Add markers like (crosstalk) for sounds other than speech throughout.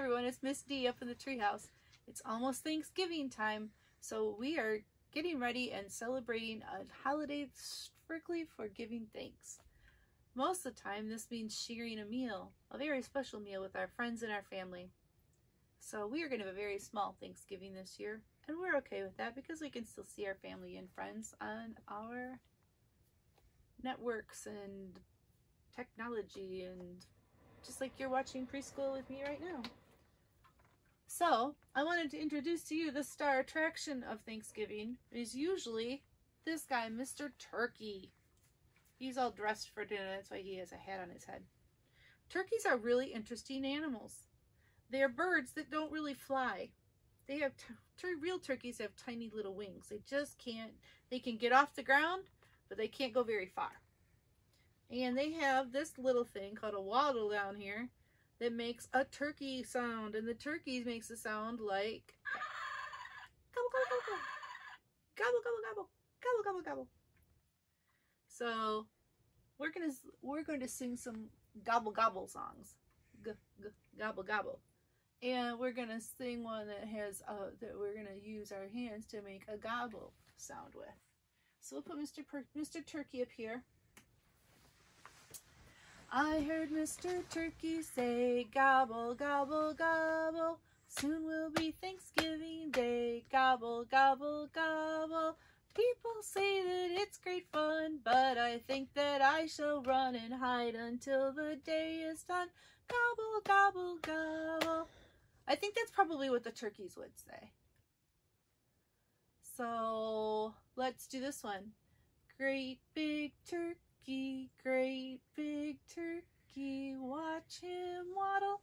everyone, it's Miss D up in the treehouse. It's almost Thanksgiving time, so we are getting ready and celebrating a holiday strictly for giving thanks. Most of the time, this means sharing a meal, a very special meal with our friends and our family. So we are going to have a very small Thanksgiving this year, and we're okay with that because we can still see our family and friends on our networks and technology and just like you're watching preschool with me right now. So, I wanted to introduce to you the star attraction of Thanksgiving. Is usually this guy, Mr. Turkey. He's all dressed for dinner, that's why he has a hat on his head. Turkeys are really interesting animals. They are birds that don't really fly. They have, real turkeys have tiny little wings. They just can't, they can get off the ground, but they can't go very far. And they have this little thing called a wattle down here that makes a turkey sound. And the turkey makes a sound like gobble, gobble, gobble. Gobble, gobble, gobble. Gobble, gobble, gobble. So we're gonna we're going to sing some gobble gobble songs. G -g gobble gobble. And we're gonna sing one that has uh that we're gonna use our hands to make a gobble sound with. So we'll put Mr. Per Mr. Turkey up here. I heard Mr. Turkey say, gobble, gobble, gobble. Soon will be Thanksgiving Day. Gobble, gobble, gobble. People say that it's great fun, but I think that I shall run and hide until the day is done. Gobble, gobble, gobble. I think that's probably what the turkeys would say. So let's do this one. Great big turkey turkey, great big turkey, watch him waddle,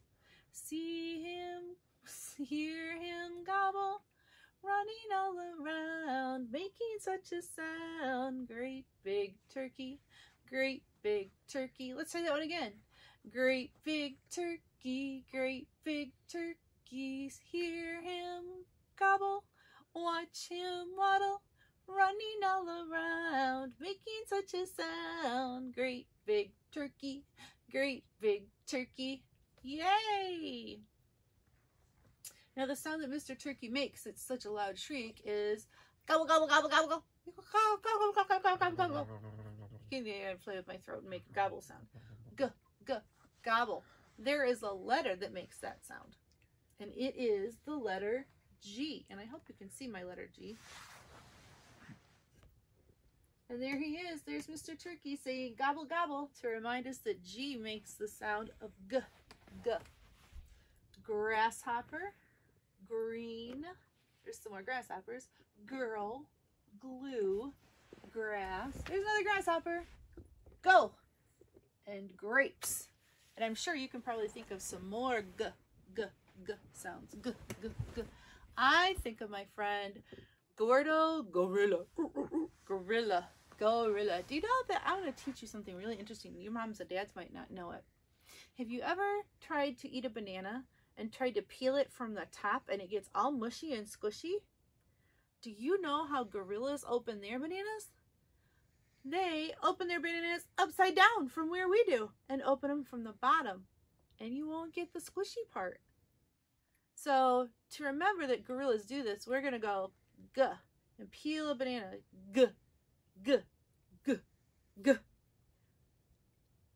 see him, (laughs) hear him gobble, running all around, making such a sound. Great big turkey, great big turkey. Let's say that one again. Great big turkey, great big turkeys, hear him gobble, watch him waddle, running all around, making such a sound. Great big turkey, great big turkey, yay! Now the sound that Mr. Turkey makes, it's such a loud shriek, is gobble, gobble, gobble, gobble, gobble. Gobble, gobble, gobble, gobble, gobble, gobble. You can play with my throat and make a gobble sound. G, g, gobble. There is a letter that makes that sound. And it is the letter G. And I hope you can see my letter G. And there he is. There's Mr. Turkey saying gobble gobble to remind us that G makes the sound of G. G. Grasshopper. Green. There's some more grasshoppers. Girl. Glue. Grass. There's another grasshopper. Go. And grapes. And I'm sure you can probably think of some more G. G. G sounds. G. G. G. I think of my friend Gordo Gorilla. Gorilla. Gorilla. Do you know that I want to teach you something really interesting? Your moms and dads might not know it. Have you ever tried to eat a banana and tried to peel it from the top and it gets all mushy and squishy? Do you know how gorillas open their bananas? They open their bananas upside down from where we do and open them from the bottom and you won't get the squishy part. So to remember that gorillas do this, we're going to go guh and peel a banana. Guh, g, g, g.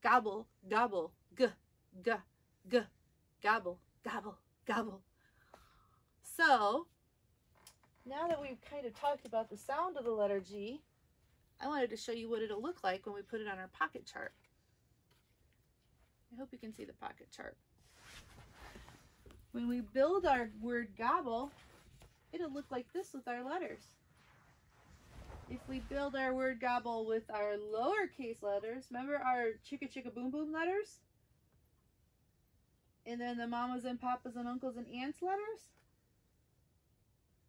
Gobble, gobble, g, g, g. Gobble, gobble, gobble. So, now that we've kind of talked about the sound of the letter G, I wanted to show you what it'll look like when we put it on our pocket chart. I hope you can see the pocket chart. When we build our word gobble, it'll look like this with our letters. If we build our word gobble with our lowercase letters, remember our chicka chicka boom boom letters? And then the mamas and papas and uncles and aunts letters?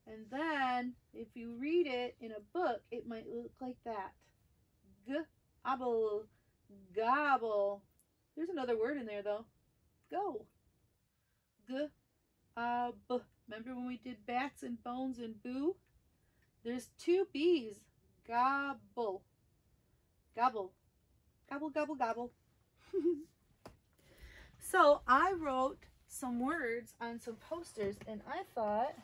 And then, if you read it in a book, it might look like that. Gobble, gobble. There's another word in there though. Go. G. Remember when we did bats and bones and boo? There's two B's. Gobble. Gobble. Gobble, gobble, gobble. (laughs) so I wrote some words on some posters and I thought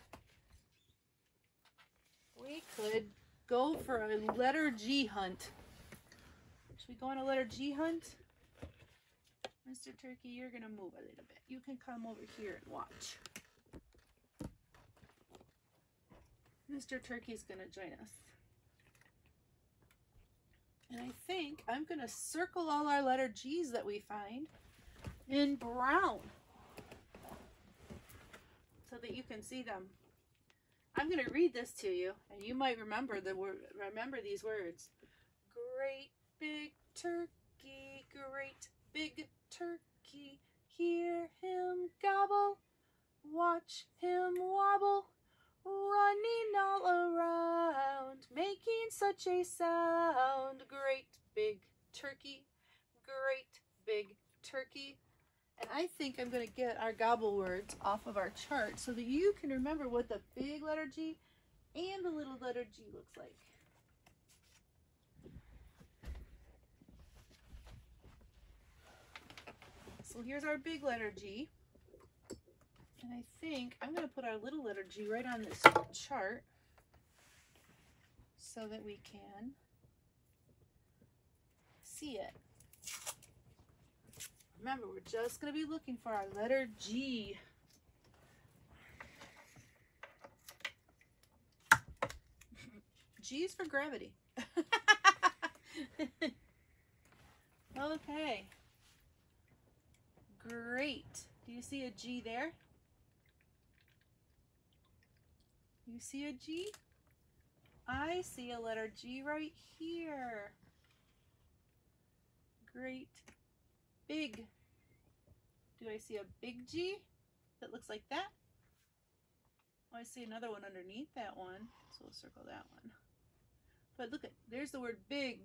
we could go for a letter G hunt. Should we go on a letter G hunt? Mr. Turkey, you're going to move a little bit. You can come over here and watch. Mr. Turkey's going to join us. And I think I'm going to circle all our letter G's that we find in brown so that you can see them. I'm going to read this to you, and you might remember the word. Remember these words: great big turkey, great big turkey. Hear him gobble, watch him wobble, running all around, making such a sound. Great big turkey, great big turkey. And I think I'm going to get our gobble words off of our chart so that you can remember what the big letter G and the little letter G looks like. So here's our big letter G. And I think I'm going to put our little letter G right on this chart so that we can see it. Remember, we're just going to be looking for our letter G. (laughs) G is for gravity. (laughs) okay. Great. Do you see a G there? You see a G? I see a letter G right here. Great big. Do I see a big G that looks like that? Oh, I see another one underneath that one, so we'll circle that one. But look at, there's the word big.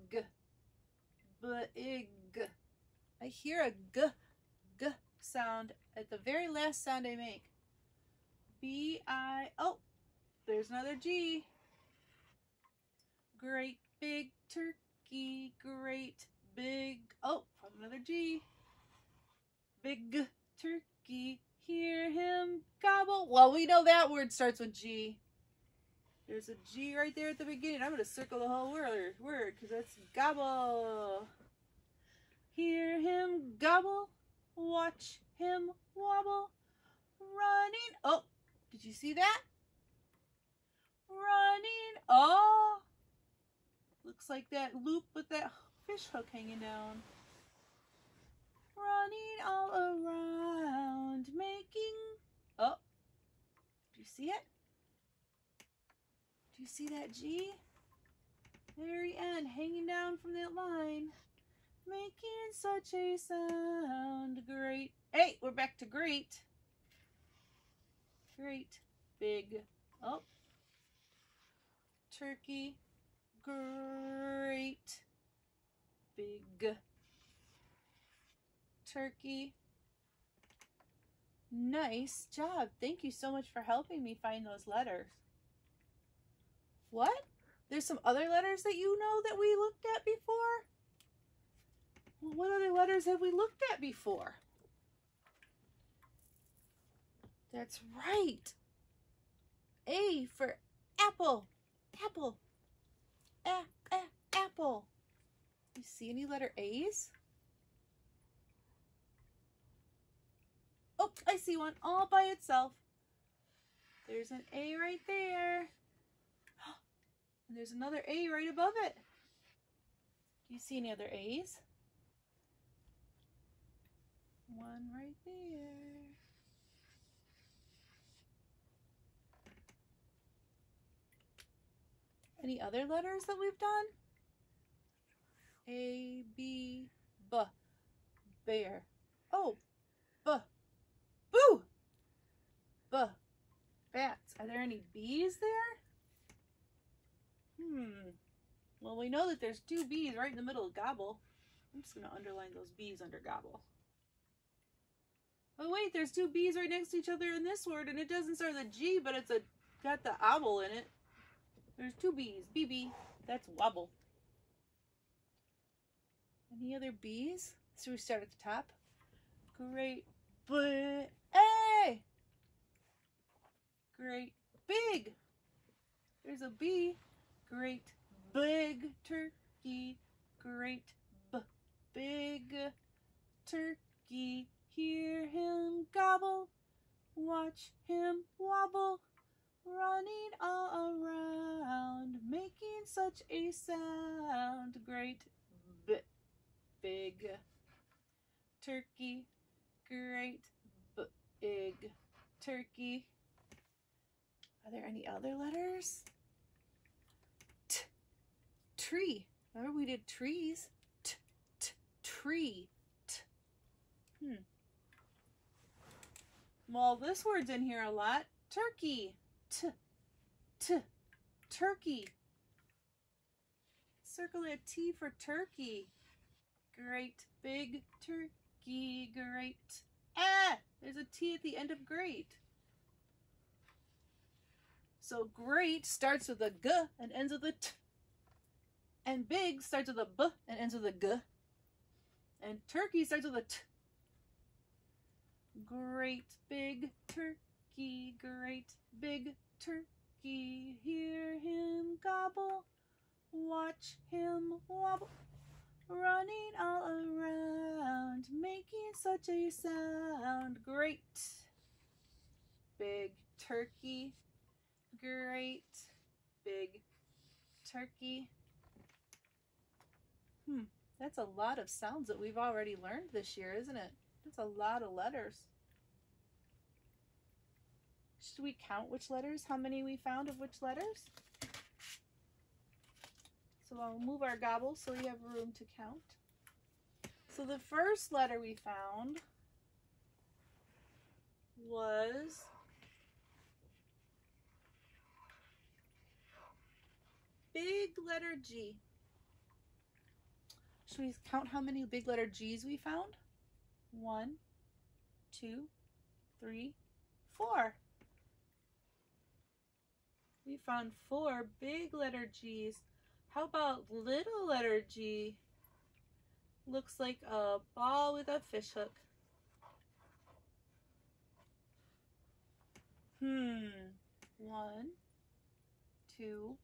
Big. I hear a g, g sound at the very last sound I make. B, I, oh, there's another G. Great big turkey, great big, oh, another G big turkey, hear him gobble. Well, we know that word starts with G. There's a G right there at the beginning. I'm going to circle the whole word word because that's gobble. Hear him gobble. Watch him wobble. Running. Oh, did you see that? Running. Oh, looks like that loop with that fish hook hanging down running all around, making. Oh, do you see it? Do you see that G? Very end, hanging down from that line, making such a sound. Great. Hey, we're back to great. Great. Big. Oh. Turkey. Great. Big turkey. Nice job. Thank you so much for helping me find those letters. What? There's some other letters that you know that we looked at before? Well, what other letters have we looked at before? That's right. A for apple. Apple. A, a, apple. You see any letter A's? Oh, I see one all by itself. There's an A right there. (gasps) And there's another A right above it. Do you see any other A's? One right there. Any other letters that we've done? A, B, B, bear. Oh, B, Boo! Buh. Bats. Are there any bees there? Hmm. Well, we know that there's two bees right in the middle of gobble. I'm just going to underline those bees under gobble. Oh, wait, there's two B's right next to each other in this word, and it doesn't start with a G, but it's a got the obble in it. There's two bees. BB, that's wobble. Any other bees? So we start at the top. Great but A. Great big. There's a bee. Great big turkey. Great b big turkey. Hear him gobble. Watch him wobble. Running all around making such a sound. Great b big turkey. Great big turkey. Are there any other letters? T, tree. Remember we did trees? T, t, tree. T. Hmm. Well, this word's in here a lot. Turkey. T, t, turkey. Circle a T for turkey. Great big turkey. Great. Ah! There's a T at the end of great. So great starts with a G and ends with a T. And big starts with a B and ends with a G. And turkey starts with a T. Great big turkey, great big turkey. Hear him gobble, watch him wobble. Running all around, making such a sound. Great big turkey. Great big turkey. Hmm, that's a lot of sounds that we've already learned this year, isn't it? That's a lot of letters. Should we count which letters? How many we found of which letters? So I'll move our gobble so we have room to count. So the first letter we found was big letter G. Should we count how many big letter G's we found? One, two, three, four. We found four big letter G's. How about little letter G? Looks like a ball with a fish hook. Hmm. One, two,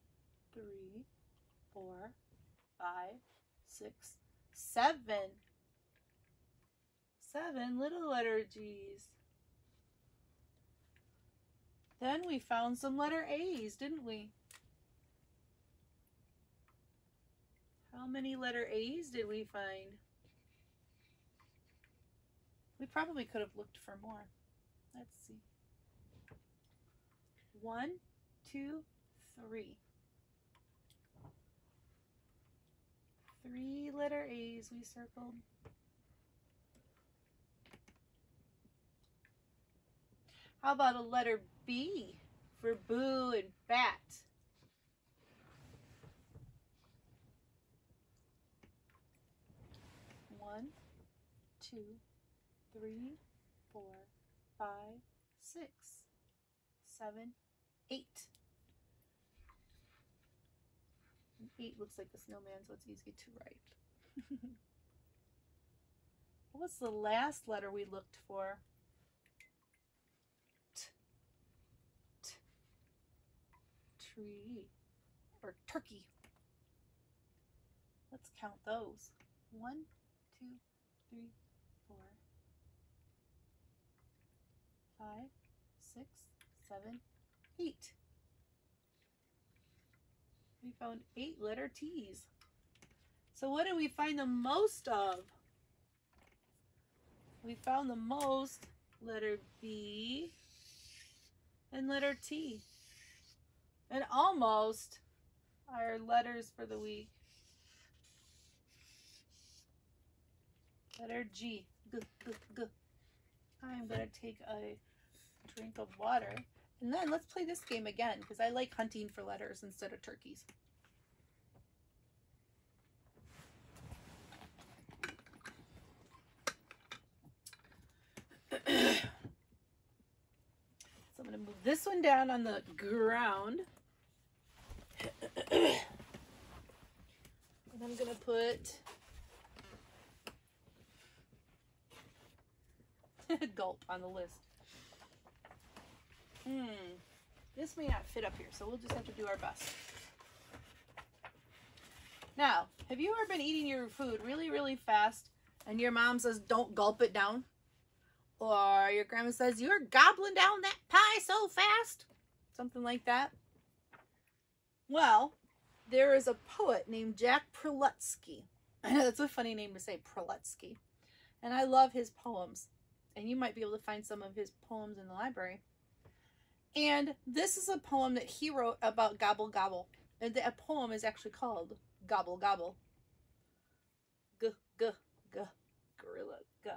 three, four, five, six, seven. Seven little letter G's. Then we found some letter A's, didn't we? How many letter A's did we find? We probably could have looked for more. Let's see. One, two, three. Three letter A's we circled. How about a letter B for boo and bat? One, two, three, four, five, six, seven, eight. And eight looks like the snowman, so it's easy to write. (laughs) What's the last letter we looked for? tree or turkey. Let's count those. One, two, three, four, five, six, seven, eight. We found eight letter T's. So what did we find the most of? We found the most letter B and letter T. And almost our letters for the week. Letter G. G, g, g. I'm going to take a drink of water. And then let's play this game again because I like hunting for letters instead of turkeys. (clears throat) so I'm going to move this one down on the ground. (clears throat) and I'm gonna put (laughs) gulp on the list. Hmm. This may not fit up here, so we'll just have to do our best. Now, have you ever been eating your food really, really fast and your mom says, don't gulp it down? Or your grandma says, you're gobbling down that pie so fast? Something like that. Well, there is a poet named Jack know (laughs) that's a funny name to say, Prelutsky. And I love his poems. And you might be able to find some of his poems in the library. And this is a poem that he wrote about gobble gobble. And the poem is actually called Gobble Gobble. G, g, g, gorilla, g.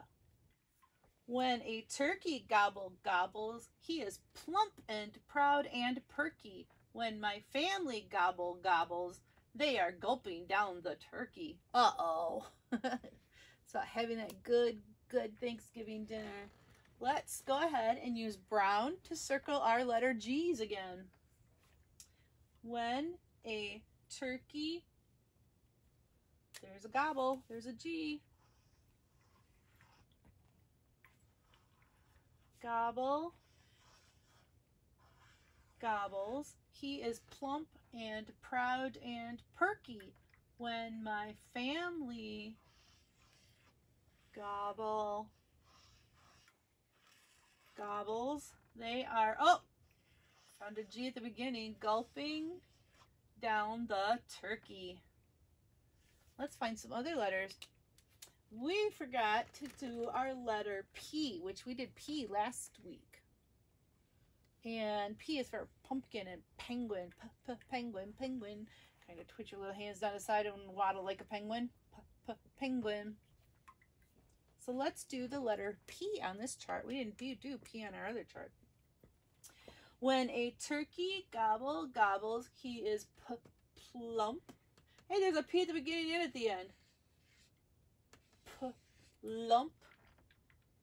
When a turkey gobble gobbles, he is plump and proud and perky. When my family gobble gobbles, they are gulping down the turkey. Uh-oh. (laughs) so having that good, good Thanksgiving dinner. Let's go ahead and use brown to circle our letter G's again. When a turkey, there's a gobble, there's a G. Gobble, gobbles. He is plump and proud and perky. When my family gobble, gobbles, they are, oh, found a G at the beginning, gulping down the turkey. Let's find some other letters. We forgot to do our letter P, which we did P last week. And P is for pumpkin and penguin. P -p penguin, penguin. Kind of twitch your little hands down the side and waddle like a penguin. P penguin. So let's do the letter P on this chart. We didn't do, P on our other chart. When a turkey gobble gobbles, he is plump. Hey, there's a P at the beginning and at the end. Plump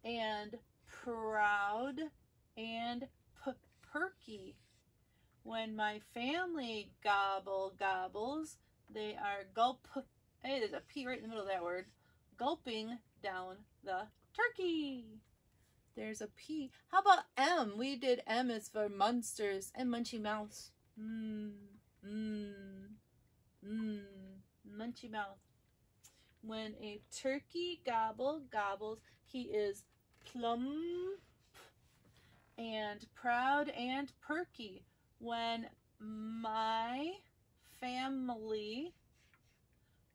and proud and perky. When my family gobble gobbles, they are gulp. Hey, there's a P right in the middle of that word. Gulping down the turkey. There's a P. How about M? We did M is for monsters and Munchy Mouse. Mmm, mmm, mmm, Munchy Mouth. When a turkey gobble gobbles, he is plump and proud and perky. When my family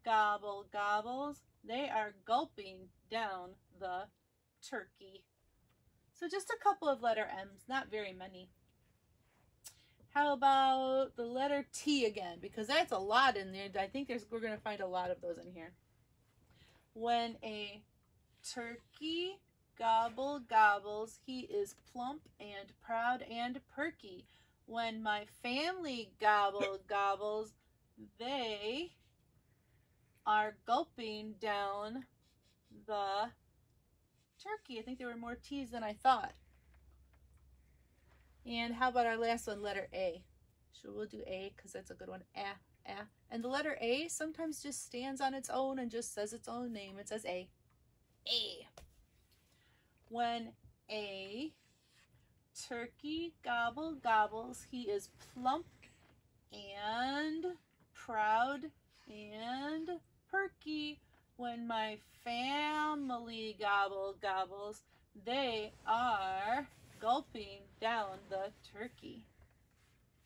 gobble gobbles, they are gulping down the turkey. So just a couple of letter M's, not very many. How about the letter T again? Because that's a lot in there. I think there's we're going to find a lot of those in here. When a turkey gobble gobbles, he is plump and proud and perky. When my family gobble gobbles, they are gulping down the turkey. I think there were more T's than I thought. And how about our last one, letter A? Sure, we'll do A because that's a good one. Ah, ah. And the letter A sometimes just stands on its own and just says its own name. It says A. A. When a turkey gobble gobbles, he is plump and proud and perky. When my family gobble gobbles, they are gulping down the turkey.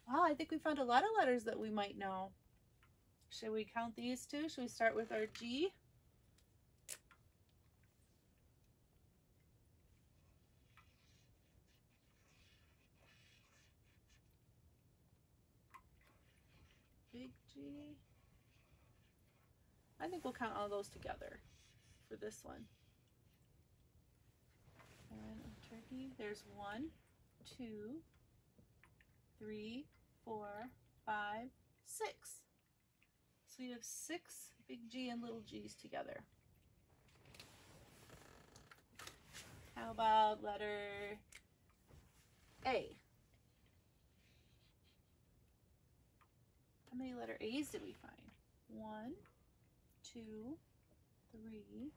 Wow, I think we found a lot of letters that we might know. Should we count these two? Should we start with our G? Big G. I think we'll count all those together for this one. And turkey, there's one, two, three, four, five, six. So we have six big G and little g's together. How about letter A? How many letter A's did we find? One, two, three,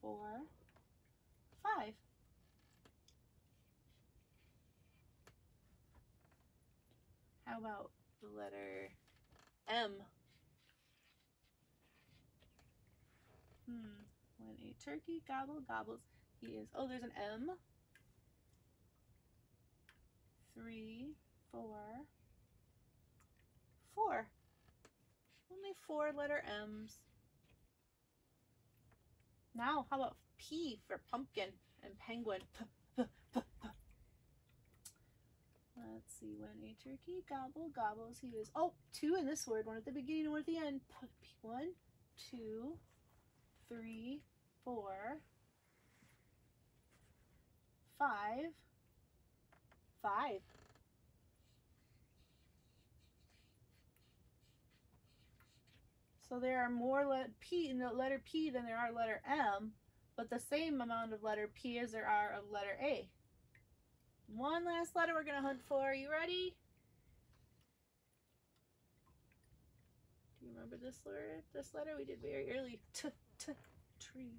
four, five. How about the letter M? Hmm. When a turkey gobble gobbles, he is. Oh, there's an M. Three, four, four. Only four letter M's. Now, how about P for pumpkin and penguin? Let's see. When a turkey gobble gobbles, he is. Oh, two in this word. One at the beginning and one at the end. One, two, three, four, five, five. So there are more let P in the letter P than there are letter M, but the same amount of letter P as there are of letter A. One last letter we're gonna hunt for. Are you ready? Do you remember this letter? This letter we did very early. T t tree.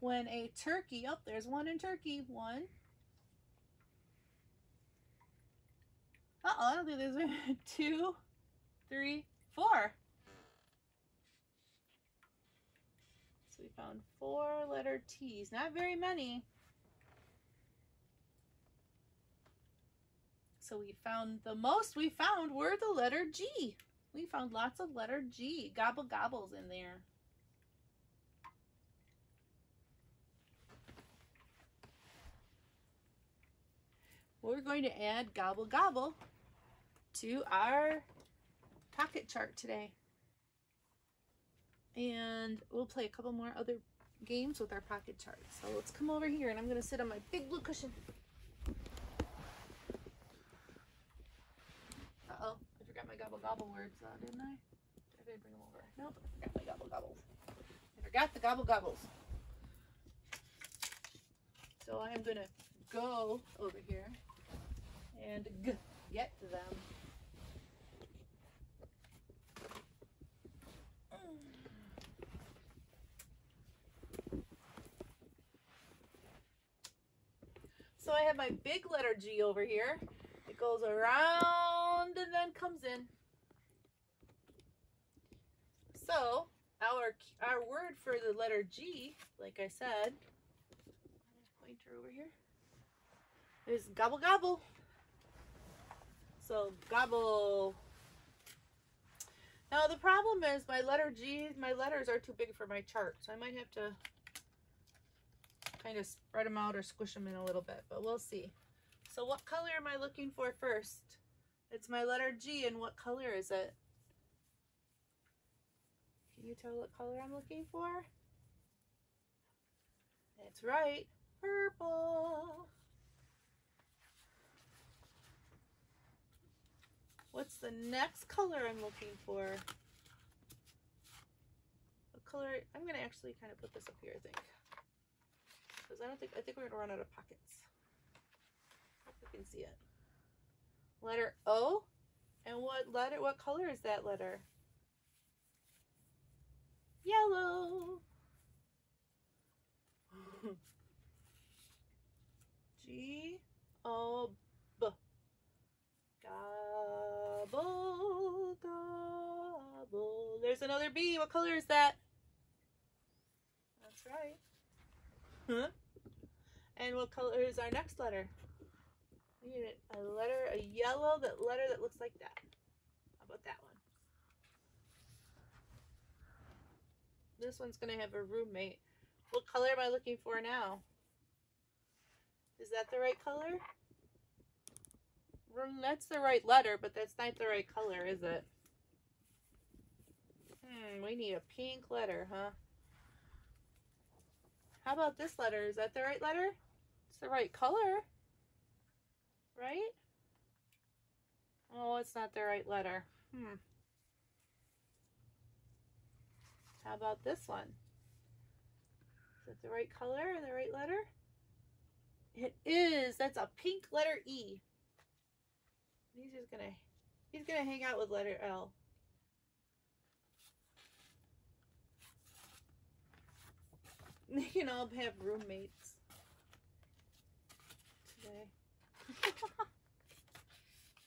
When a turkey, oh, there's one in turkey. One. Uh oh, I don't think there's (laughs) two, three, four. So we found four letter T's. Not very many. So we found the most we found were the letter G. We found lots of letter G. Gobble gobbles in there. We're going to add gobble gobble to our pocket chart today and we'll play a couple more other games with our pocket charts. So let's come over here and I'm going to sit on my big blue cushion. Uh-oh, I forgot my gobble gobble words, uh, didn't I? Did I bring them over? Nope, I forgot my gobble gobbles. I forgot the gobble gobbles. So I am going to go over here and get to them. So I have my big letter G over here. It goes around and then comes in. So our our word for the letter G, like I said, pointer over here, is gobble gobble. So gobble. Now the problem is my letter G, my letters are too big for my chart, so I might have to kind of spread them out or squish them in a little bit, but we'll see. So what color am I looking for first? It's my letter G, and what color is it? Can you tell what color I'm looking for? That's right, purple. What's the next color I'm looking for? What color? I'm going to actually kind of put this up here, I think. Because I don't think, I think we're to run out of pockets. Hope you can see it. Letter O. And what letter, what color is that letter? Yellow. (laughs) G O B. Gobble, gobble. There's another B. What color is that? That's right. Huh? And what color is our next letter? We need a letter, a yellow that letter that looks like that. How about that one? This one's gonna have a roommate. What color am I looking for now? Is that the right color? That's the right letter, but that's not the right color, is it? Hmm, we need a pink letter, huh? How about this letter? Is that the right letter? It's the right color, right? Oh, it's not the right letter. Hmm. How about this one? Is it the right color and the right letter? It is. That's a pink letter E. He's just gonna, he's gonna hang out with letter L. (laughs) They can all have roommates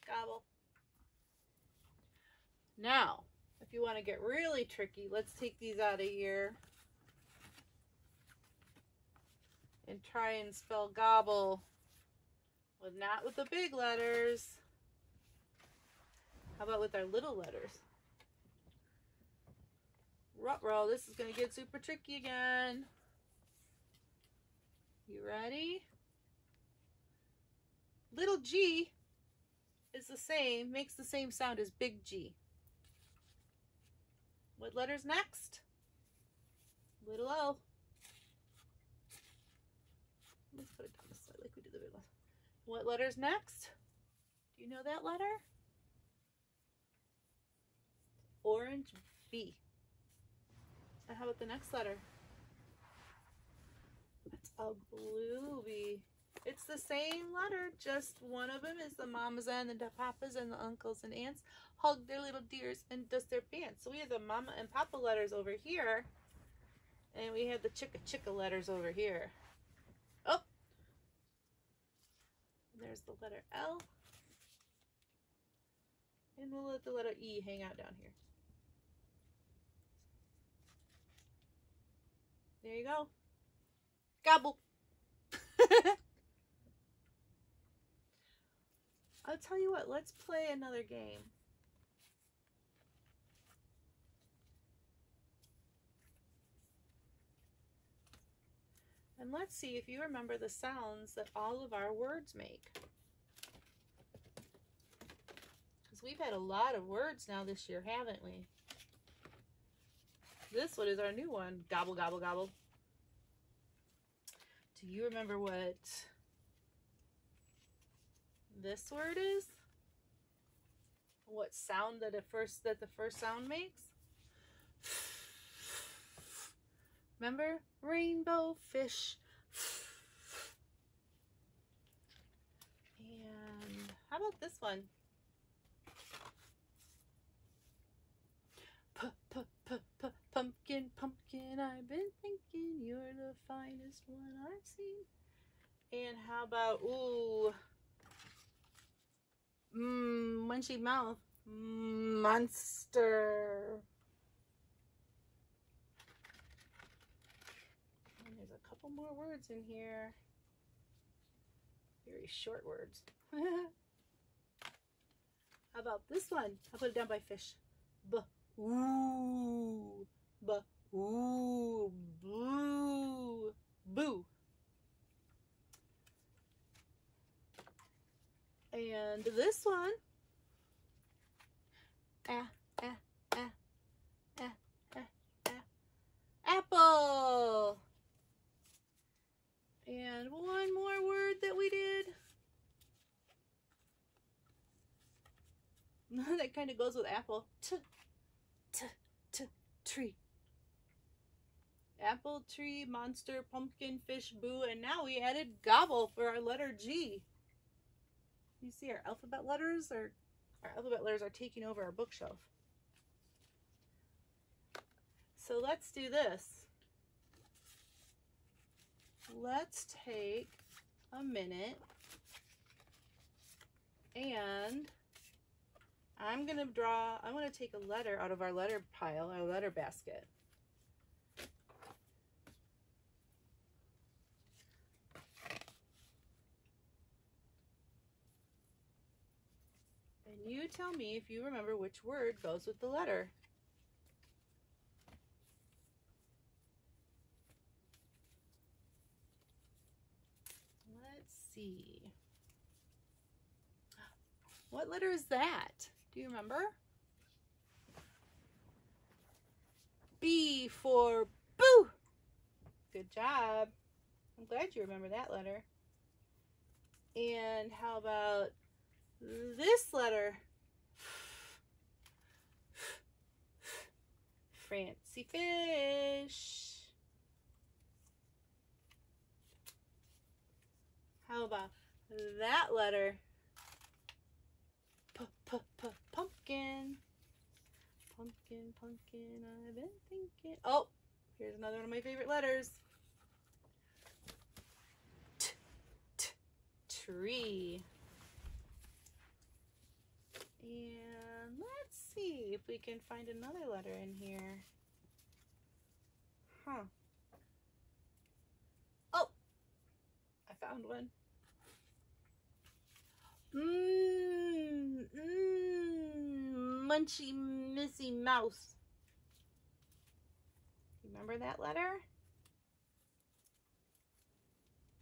Gobble. Now, if you want to get really tricky, let's take these out of here. And try and spell gobble. But not with the big letters. How about with our little letters? Ruh-roh, this is going to get super tricky again. You ready? Little g is the same, makes the same sound as big G. What letter's next? Little O. Let's put it down this side like we did the one. What letter's next? Do you know that letter? Orange B. And how about the next letter? It's a blue B. It's the same letter, just one of them is the mamas and the papas and the uncles and aunts hug their little dears and dust their pants. So we have the mama and papa letters over here, and we have the chicka chicka letters over here. Oh, there's the letter L, and we'll let the letter E hang out down here. There you go. Gobble. (laughs) I'll tell you what, let's play another game. And let's see if you remember the sounds that all of our words make. Because we've had a lot of words now this year, haven't we? This one is our new one. Gobble, gobble, gobble. Do you remember what this word is? What sound that it first that the first sound makes? Remember? Rainbow fish. And how about this one? -p -p -p pumpkin, pumpkin, I've been thinking you're the finest one I've seen. And how about, ooh, Mmm, munchy mouth. Monster. And there's a couple more words in here. Very short words. (laughs) How about this one? I'll put it down by fish. B. Ooh. B. Ooh. Boo. Boo. This one, ah, ah, ah, apple. And one more word that we did. (laughs) that kind of goes with apple. T, t, t, tree. Apple, tree, monster, pumpkin, fish, boo, and now we added gobble for our letter G. You see our alphabet letters or our alphabet letters are taking over our bookshelf. So let's do this. Let's take a minute and I'm going to draw, I'm going to take a letter out of our letter pile, our letter basket. You tell me if you remember which word goes with the letter. Let's see. What letter is that? Do you remember? B for boo. Good job. I'm glad you remember that letter. And how about this letter. Fancy fish. How about that letter? P -p -p pumpkin. Pumpkin, pumpkin, I've been thinking. Oh, here's another one of my favorite letters. T, t, tree. And let's see if we can find another letter in here. Huh. Oh! I found one. Mmm, mmm, munchy Missy Mouse. Remember that letter?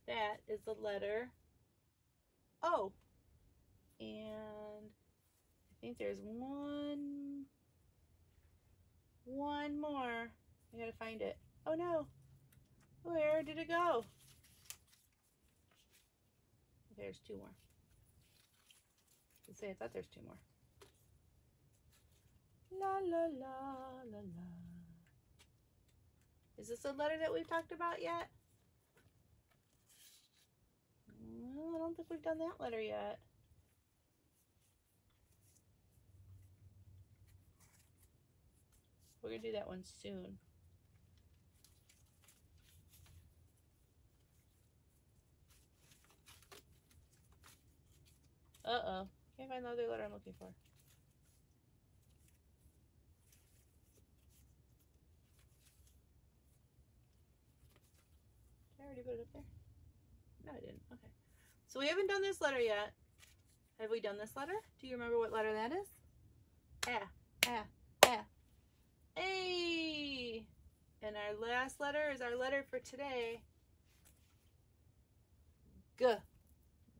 That is the letter O. And I think there's one, one more. I gotta find it. Oh no. Where did it go? There's two more. Let's say I thought there's two more. La la la la la. Is this a letter that we've talked about yet? Well, I don't think we've done that letter yet. We're going to do that one soon. Uh-oh. Can't find the other letter I'm looking for. Did I already put it up there? No, I didn't. Okay. So we haven't done this letter yet. Have we done this letter? Do you remember what letter that is? Ah, ah, Hey! And our last letter is our letter for today. G.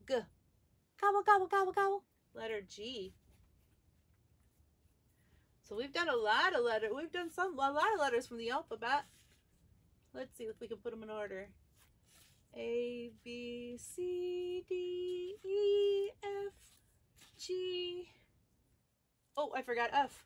G. Gobble, gobble, gobble, gobble. Letter G. So we've done a lot of letters. We've done some a lot of letters from the alphabet. Let's see if we can put them in order. A, B, C, D, E, F, G. Oh, I forgot F.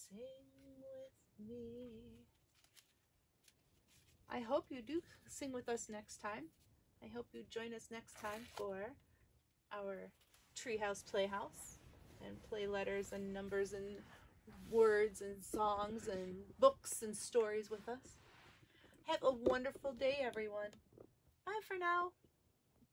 sing with me? I hope you do sing with us next time. I hope you join us next time for our Treehouse Playhouse and play letters and numbers and words and songs and books and stories with us. Have a wonderful day, everyone. Bye for now.